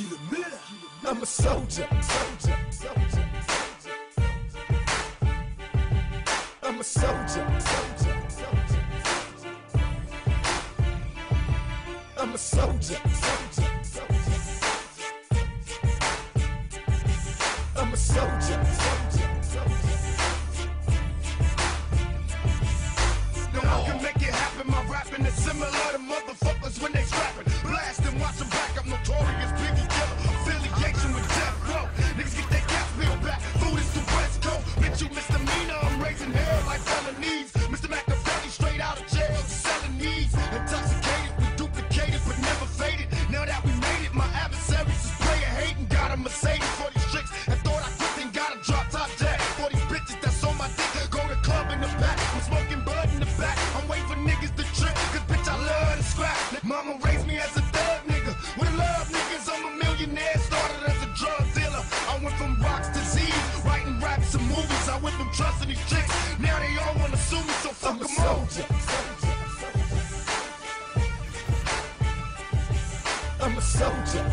In the middle. I'm a soldier. soldier, soldier, soldier. I'm a soldier. soldier, soldier. I'm a soldier. soldier, soldier. I'm a soldier. soldier, And movies. I went from trusting these chicks. Now they all wanna sue me, so fuck I'm a them all. I'm a soldier.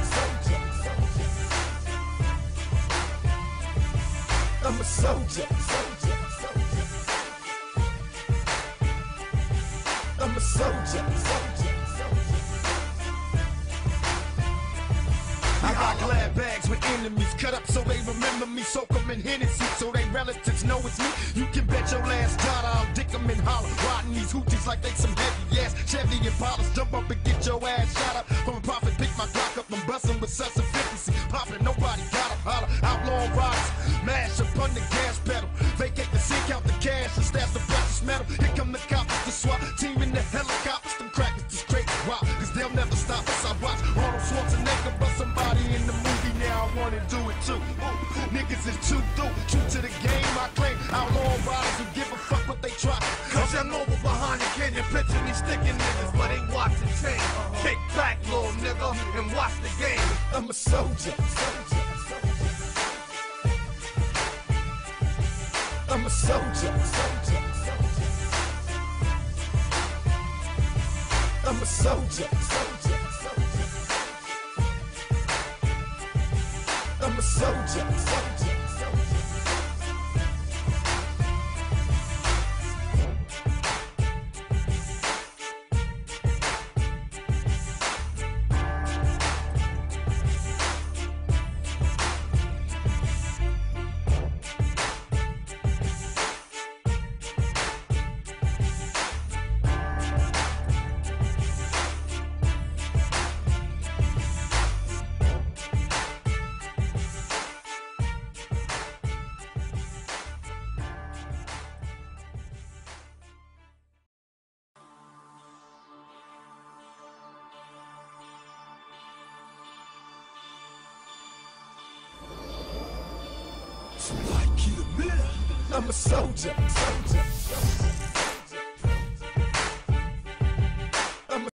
I'm a soldier. I'm a soldier. Bags with enemies cut up so they remember me. Soak 'em in Hennessy so they relatives know it's me. You can bet your last dollar I'll dick 'em in holler. Riding these hoochies like they some heavy ass Chevy Impalas. Jump up and get your ass shot up. From a profit, pick my Glock up and bustin' with such efficiency. Poppin', nobody got 'em holler. Outlaw riders, mash up on the gas is too through, true to the game. I claim outlaw riders who give a fuck what they try. Cause I'm over behind the canyon, picture me sticking niggas, but ain't watching change. Kick back, little nigga, and watch the game. I'm a soldier. I'm a soldier. I'm a soldier. soldier. I'm a soldier, soldier. I'm a soldier. soldier.